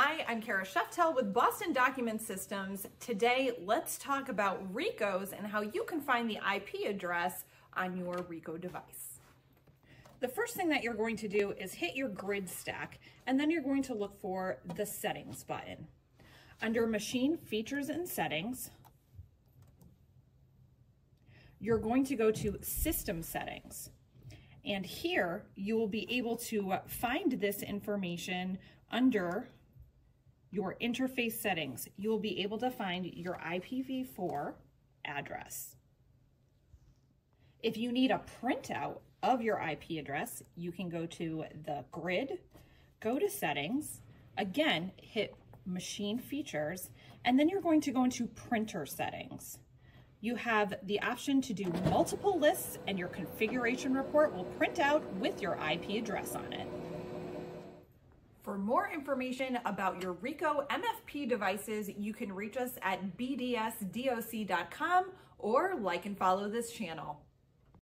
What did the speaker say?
Hi, I'm Kara Sheftel with Boston Document Systems. Today, let's talk about Ricohs and how you can find the IP address on your Ricoh device. The first thing that you're going to do is hit your grid stack, and then you're going to look for the settings button. Under machine features and settings, you're going to go to system settings. And here you will be able to find this information under your interface settings. You will be able to find your IPv4 address. If you need a printout of your IP address, you can go to the grid, go to settings, again, hit machine features, and then you're going to go into printer settings. You have the option to do multiple lists and your configuration report will print out with your IP address on it. More information about your Ricoh MFP devices, you can reach us at bdsdoc.com or like and follow this channel.